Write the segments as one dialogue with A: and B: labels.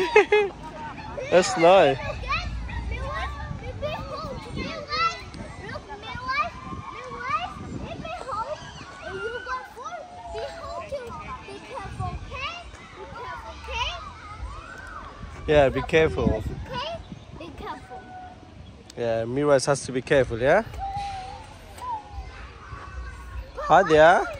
A: That's nice. Yeah, be careful.
B: Be careful.
A: Yeah, Miraz has to be careful, yeah? Hi there.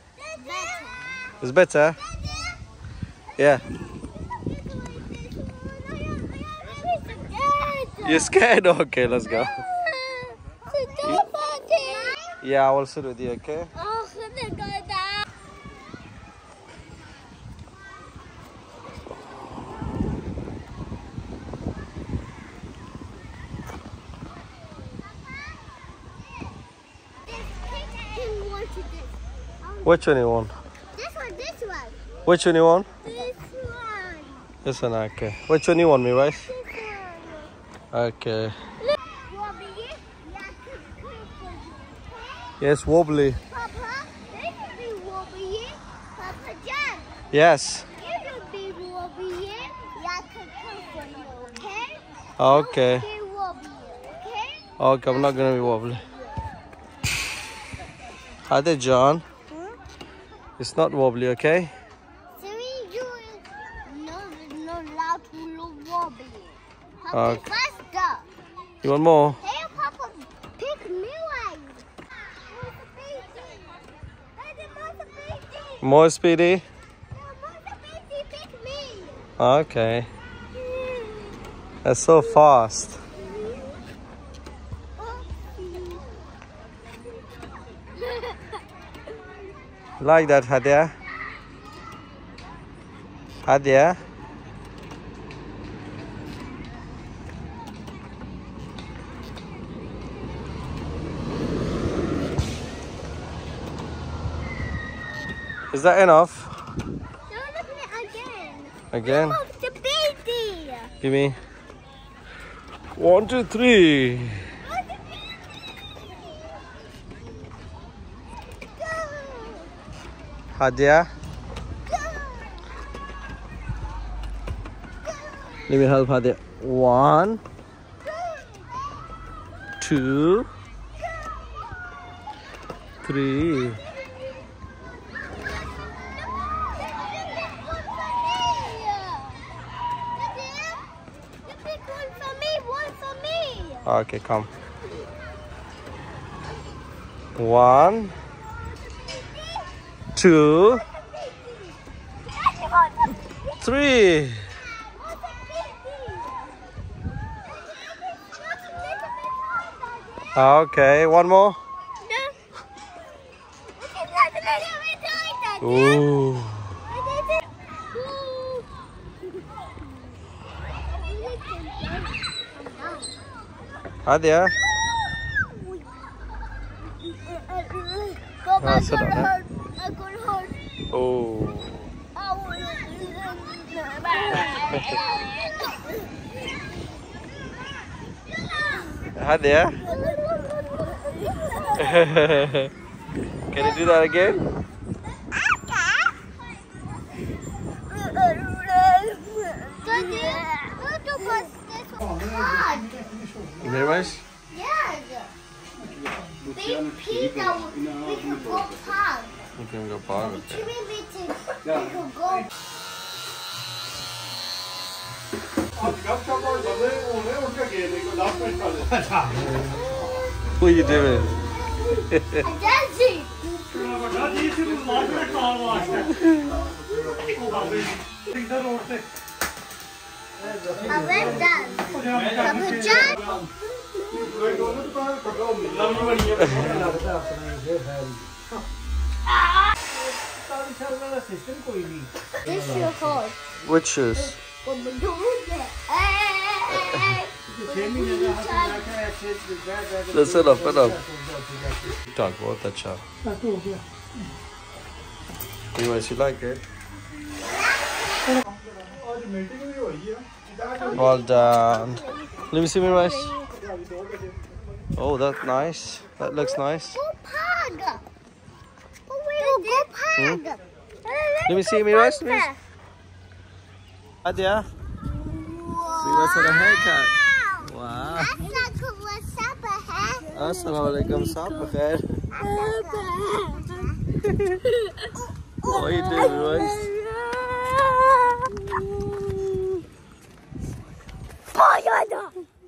A: Is better? Yeah. You're scared? Okay, let's go. Yeah, I will sit with you, okay? Which one you want?
B: This one, this one,
A: Which one you want?
B: this one,
A: This one, okay. Which one you want, me, right?
B: this one.
A: Okay.
B: Look, Bobby, yeah, could come for you, okay?
A: Yes, wobbly.
B: Papa, this will be Bobby, Papa John.
A: Yes.
B: It will be Bobby, yeah, come for you, okay?
A: Okay.
B: Okay?
A: Okay, I'm not gonna be wobbly. Hi there, John.
B: Hmm?
A: It's not wobbly, okay?
B: So we do no, no allowed to look Bobby. Papa,
A: Okay.
B: faster.
A: You want more?
B: Hey, Papa, pick me one. Where's the baby? Daddy, where's the baby?
A: More speedy?
B: Where's the baby? Pick me.
A: Okay. That's so fast. Like that, Hadia? Hadia? Is that enough?
B: Now look at it again.
A: Again?
B: The baby.
A: Give me. One, two, three.
B: Look at the baby. Go.
A: Hadia?
B: Go.
A: Let me help Hadia. One, two, three. Okay, come. One, two, three. Okay, one more. Ooh. Hadia.
B: Go back
A: sit
B: to
A: down,
B: the
A: huh?
B: herd. I'm going home.
A: Oh. Hadia. Can you do that again? Very much.
B: Yes. Big pizza, we could go park.
A: You can go park. Okay.
B: Chicken meeting, we could go
A: What are you doing?
B: I'm dancing. I went
A: which
C: is?
A: Listen up, enough. Talk about
C: that child.
A: Anyways, you like
C: eh? it?
A: Well done. Let me see my rice. Oh, that's nice. That looks nice.
B: Go pug! Oh, go, go pug!
A: Let me see me rice, please. Adia, we must have a haircut. Wow.
B: Assalamualaikum.
A: Sapa khair. What are you doing, Rice?
B: 아 니.